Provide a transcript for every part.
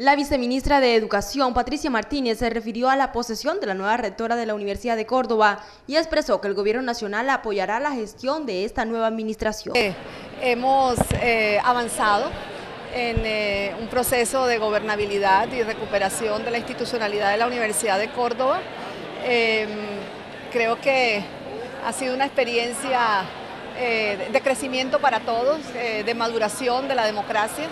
La viceministra de Educación, Patricia Martínez, se refirió a la posesión de la nueva rectora de la Universidad de Córdoba y expresó que el gobierno nacional apoyará la gestión de esta nueva administración. Eh, hemos eh, avanzado en eh, un proceso de gobernabilidad y recuperación de la institucionalidad de la Universidad de Córdoba. Em, creo que ha sido una experiencia de crecimiento para todos, de maduración de la democracia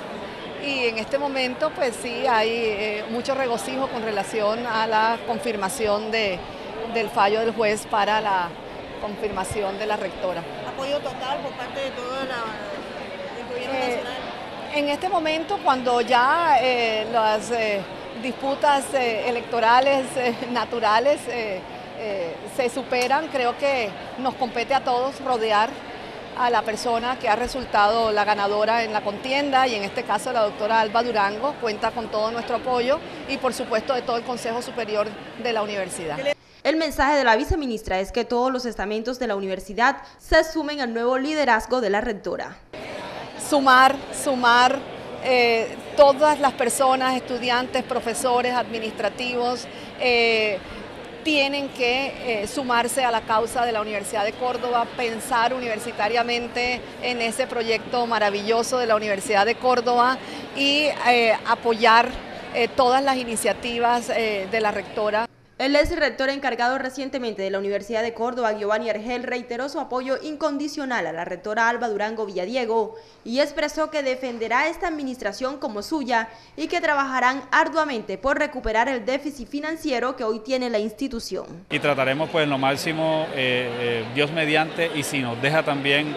y en este momento pues sí hay eh, mucho regocijo con relación a la confirmación de, del fallo del juez para la confirmación de la rectora. ¿Apoyo total por parte de todo el gobierno eh, nacional? En este momento cuando ya eh, las disputas electorales naturales se superan, creo que nos compete a todos rodear a la persona que ha resultado la ganadora en la contienda y en este caso la doctora Alba Durango cuenta con todo nuestro apoyo y por supuesto de todo el Consejo Superior de la Universidad. El mensaje de la viceministra es que todos los estamentos de la universidad se sumen al nuevo liderazgo de la rectora. Sumar, sumar eh, todas las personas, estudiantes, profesores, administrativos, eh, tienen que eh, sumarse a la causa de la Universidad de Córdoba, pensar universitariamente en ese proyecto maravilloso de la Universidad de Córdoba y eh, apoyar eh, todas las iniciativas de la rectora. El ex rector encargado recientemente de la Universidad de Córdoba, Giovanni Argel, reiteró su apoyo incondicional a la rectora Alba Durango Villadiego y expresó que defenderá esta administración como suya y que trabajarán arduamente por recuperar el déficit financiero que hoy tiene la institución. Y trataremos pues lo máximo, eh, eh, Dios mediante, y si nos deja también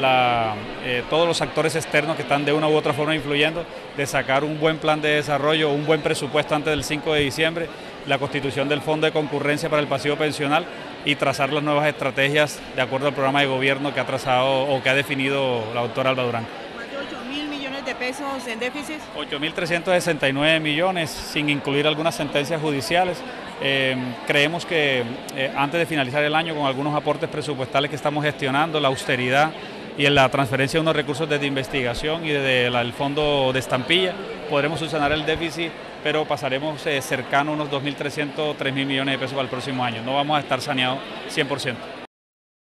eh, todos los actores externos que están de una u otra forma influyendo, de sacar un buen plan de desarrollo, un buen presupuesto antes del 5 de diciembre, la constitución del Fondo de Concurrencia para el Pasivo Pensional y trazar las nuevas estrategias de acuerdo al programa de gobierno que ha trazado o que ha definido la doctora Alba Durán. ¿Más de 8 mil millones de pesos en déficit? 8.369 millones, sin incluir algunas sentencias judiciales. Eh, creemos que eh, antes de finalizar el año, con algunos aportes presupuestales que estamos gestionando, la austeridad, y en la transferencia de unos recursos desde investigación y desde el fondo de estampilla podremos subsanar el déficit, pero pasaremos eh, cercano a unos 2.300, 3.000 millones de pesos para el próximo año. No vamos a estar saneados 100%.